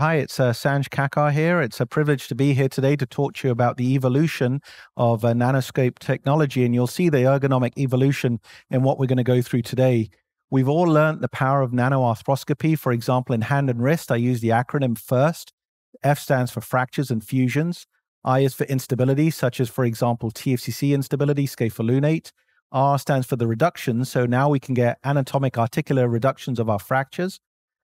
Hi, it's uh, Sanj Kakar here. It's a privilege to be here today to talk to you about the evolution of uh, nanoscope technology. And you'll see the ergonomic evolution in what we're going to go through today. We've all learned the power of nanoarthroscopy. For example, in hand and wrist, I use the acronym FIRST. F stands for fractures and fusions. I is for instability, such as, for example, TFCC instability, scapholunate. R stands for the reduction. So now we can get anatomic articular reductions of our fractures.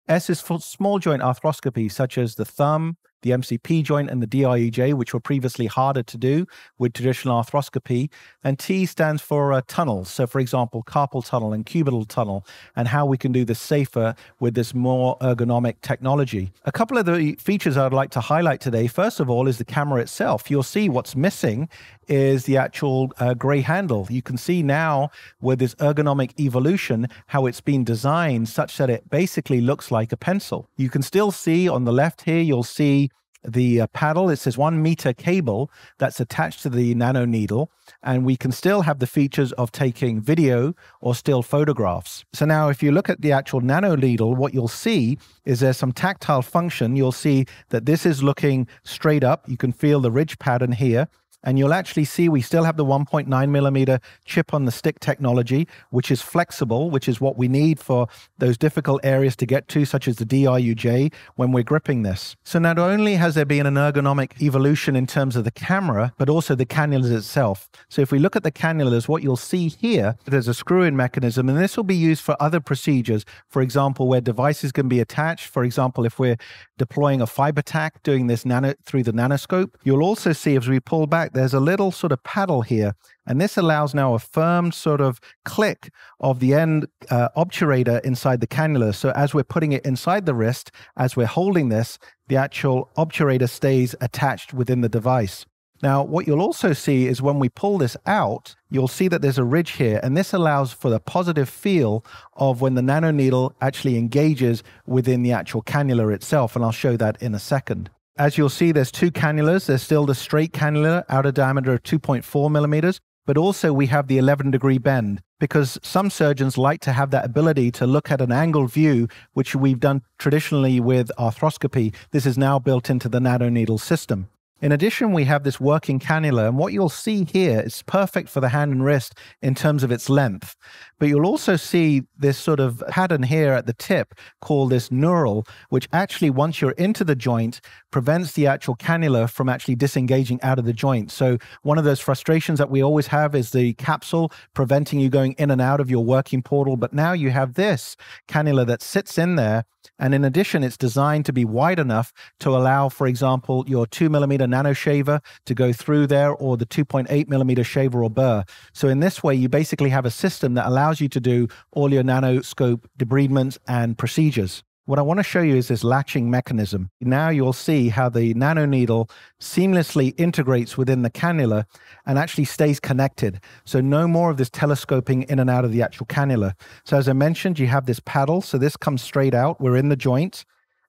S is for small joint arthroscopy, such as the thumb, the MCP joint, and the DRUJ, which were previously harder to do with traditional arthroscopy. And T stands for uh, tunnels. So, for example, carpal tunnel and cubital tunnel, and how we can do this safer with this more ergonomic technology. A couple of the features I'd like to highlight today, first of all, is the camera itself. You'll see what's missing is the actual uh, gray handle. You can see now with this ergonomic evolution how it's been designed such that it basically looks like a pencil. You can still see on the left here, you'll see the uh, paddle. It says one meter cable that's attached to the nano needle, and we can still have the features of taking video or still photographs. So now, if you look at the actual nano needle, what you'll see is there's some tactile function. You'll see that this is looking straight up. You can feel the ridge pattern here. And you'll actually see we still have the 1.9 millimeter chip on the stick technology, which is flexible, which is what we need for those difficult areas to get to, such as the DRUJ, when we're gripping this. So not only has there been an ergonomic evolution in terms of the camera, but also the cannulas itself. So if we look at the cannulas, what you'll see here, there's a screw-in mechanism, and this will be used for other procedures. For example, where devices can be attached. For example, if we're deploying a FiberTak, doing this nano through the nanoscope, you'll also see as we pull back, there's a little sort of paddle here. And this allows now a firm sort of click of the end uh, obturator inside the cannula. So as we're putting it inside the wrist, as we're holding this, the actual obturator stays attached within the device. Now, what you'll also see is when we pull this out, you'll see that there's a ridge here, and this allows for the positive feel of when the nanoneedle actually engages within the actual cannula itself, and I'll show that in a second. As you'll see, there's two cannulas. There's still the straight cannula, outer diameter of 2.4 millimeters, but also we have the 11 degree bend because some surgeons like to have that ability to look at an angled view, which we've done traditionally with arthroscopy. This is now built into the nanoneedle system. In addition, we have this working cannula, and what you'll see here is perfect for the hand and wrist in terms of its length. But you'll also see this sort of pattern here at the tip called this knurl, which actually, once you're into the joint, prevents the actual cannula from actually disengaging out of the joint. So, one of those frustrations that we always have is the capsule preventing you going in and out of your working portal. But now you have this cannula that sits in there and in addition, it's designed to be wide enough to allow, for example, your two millimeter nano shaver to go through there or the 2.8 millimeter shaver or burr. So in this way, you basically have a system that allows you to do all your nanoscope debridements and procedures. What I want to show you is this latching mechanism. Now you'll see how the nanoneedle seamlessly integrates within the cannula and actually stays connected. So no more of this telescoping in and out of the actual cannula. So as I mentioned, you have this paddle. So this comes straight out. We're in the joint.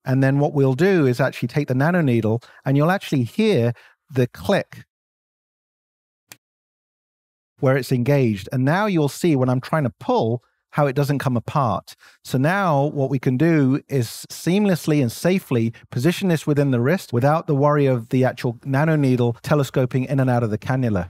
And then what we'll do is actually take the nanoneedle and you'll actually hear the click where it's engaged. And now you'll see when I'm trying to pull, how it doesn't come apart. So now what we can do is seamlessly and safely position this within the wrist without the worry of the actual nanoneedle telescoping in and out of the cannula.